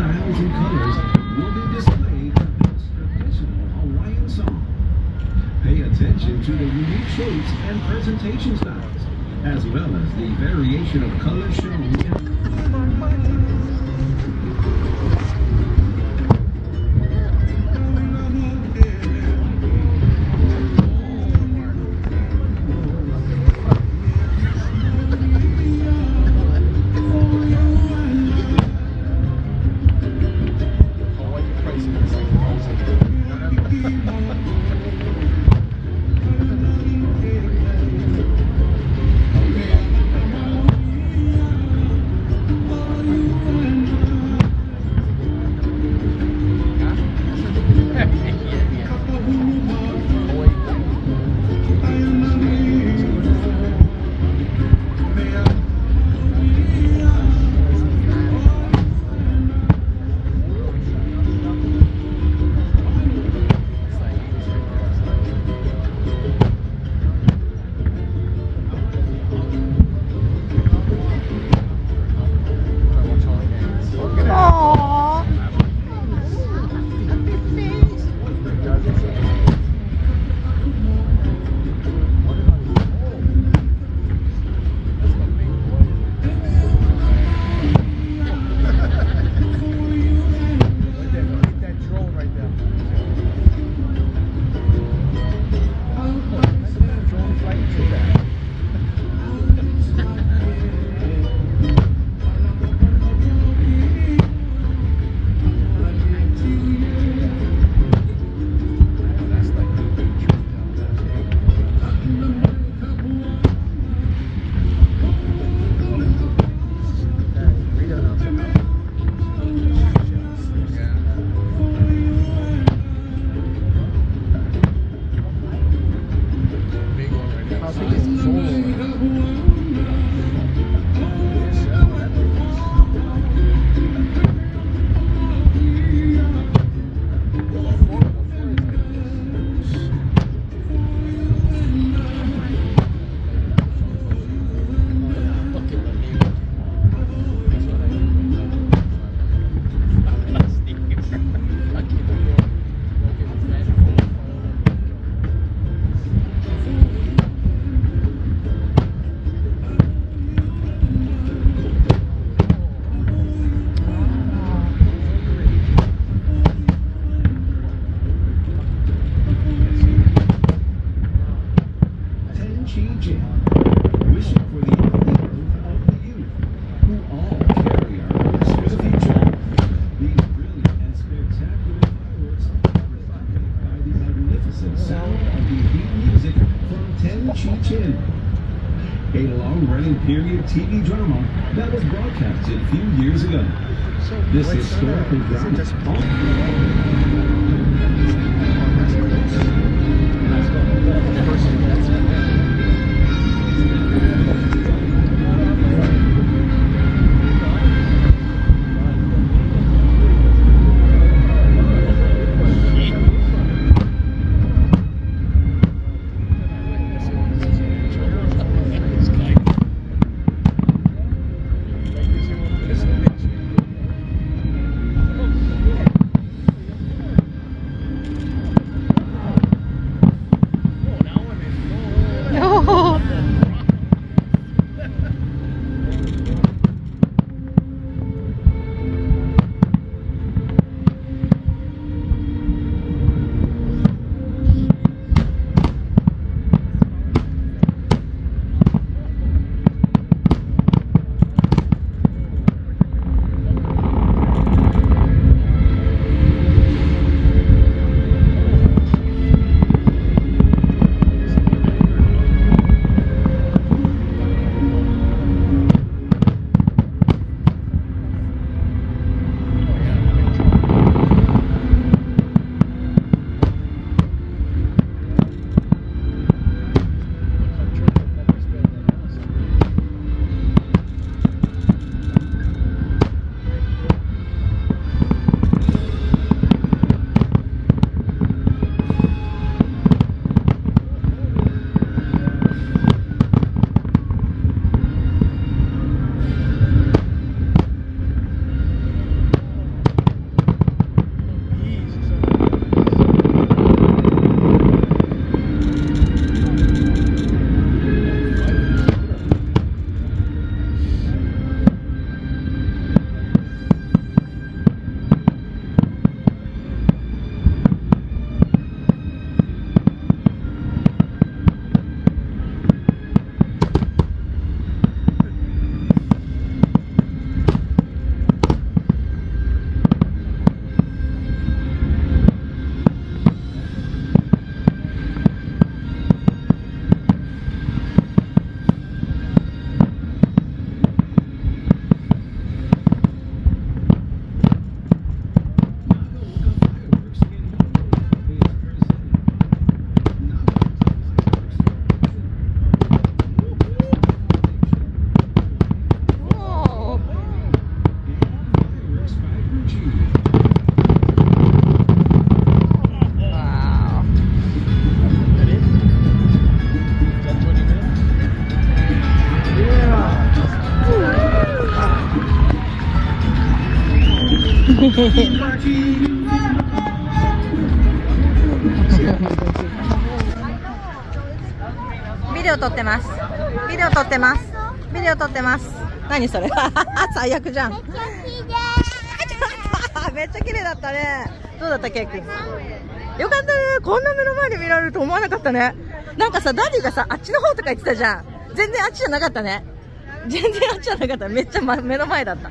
styles and colors will be displayed in this traditional Hawaiian song. Pay attention to the unique shapes and presentation styles, as well as the variation of colors shown wishing. Wishing for the growth of the youth, who all carry our hopes for the future. These brilliant and spectacular fireworks are accompanied by the magnificent sound of the beat music from Ten Chi Chin, a long-running period TV drama that was broadcasted a few years ago. This historical drama ビデオ撮ってます。ビデオ撮ってます。ビデオ撮ってます。何それ？最悪じゃん。めっちゃ綺麗だったね。どうだったケイ君？よかったね。こんな目の前で見られると思わなかったね。なんかさダディがさあっちの方とか言ってたじゃん。全然あっちじゃなかったね。全然あっちじゃなかった。めっちゃ、ま、目の前だった。